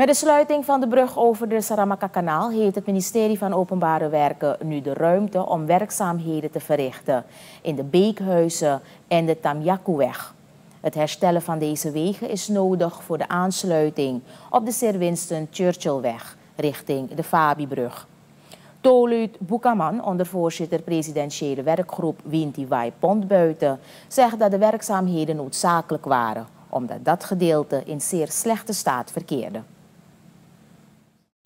Met de sluiting van de brug over de Saramaka-kanaal heeft het ministerie van Openbare Werken nu de ruimte om werkzaamheden te verrichten in de Beekhuizen en de Tamjakuweg. Het herstellen van deze wegen is nodig voor de aansluiting op de Sir Winston Churchillweg richting de Fabibrug. Toluut Boekaman, ondervoorzitter presidentiële werkgroep Winti Wai Pontbuiten, zegt dat de werkzaamheden noodzakelijk waren, omdat dat gedeelte in zeer slechte staat verkeerde.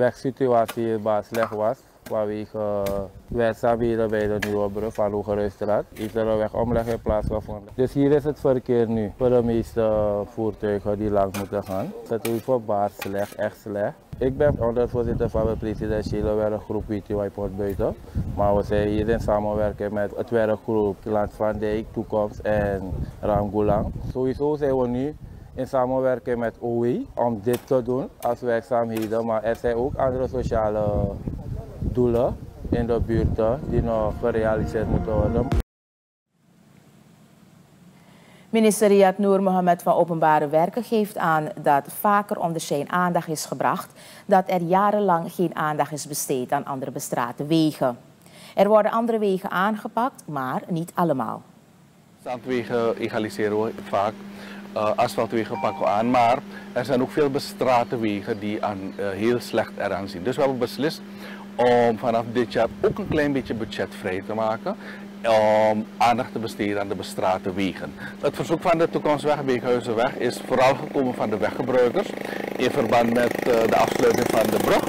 Wegsituatie baas slecht was vanwege uh, werkzaamheden bij de nieuwe brug van Hogeruistraat. Is er een wegomleg plaatsgevonden. Dus hier is het verkeer nu voor de meeste voertuigen die lang moeten gaan. Het is voor baas slecht, echt slecht. Ik ben ondervoorzitter van de presidentiële werkgroep WTY buiten. Maar we zijn hier in samenwerking met het werkgroep Land van Dijk, Toekomst en Ramgulang. Sowieso zijn we nu in samenwerking met OE om dit te doen als werkzaamheden. Maar er zijn ook andere sociale doelen in de buurt die nog gerealiseerd moeten worden. Minister Riyad Noor Mohamed van Openbare Werken geeft aan dat vaker onder zijn aandacht is gebracht dat er jarenlang geen aandacht is besteed aan andere bestrate wegen. Er worden andere wegen aangepakt, maar niet allemaal. Zandwegen egaliseren we vaak, uh, asfaltwegen pakken we aan, maar er zijn ook veel bestrate wegen die aan, uh, heel slecht eraan zien. Dus we hebben beslist om vanaf dit jaar ook een klein beetje budget vrij te maken om aandacht te besteden aan de bestrate wegen. Het verzoek van de toekomstweg Beekhuizenweg is vooral gekomen van de weggebruikers in verband met eh, de afsluiting van de brug.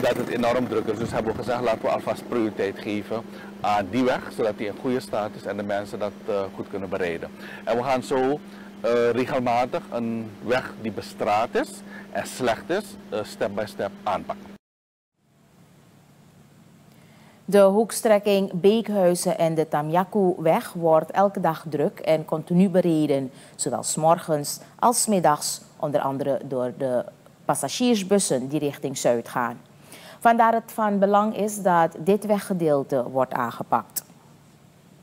Dat het enorm druk is. Dus hebben we gezegd laten we alvast prioriteit geven aan die weg, zodat die in goede staat is en de mensen dat goed kunnen bereiden. En we gaan zo uh, regelmatig een weg die bestraat is en slecht is, step by step aanpakken. De hoekstrekking Beekhuizen en de Tamjaku-weg wordt elke dag druk en continu bereden, zowel s morgens als middags, onder andere door de passagiersbussen die richting Zuid gaan. Vandaar het van belang is dat dit weggedeelte wordt aangepakt.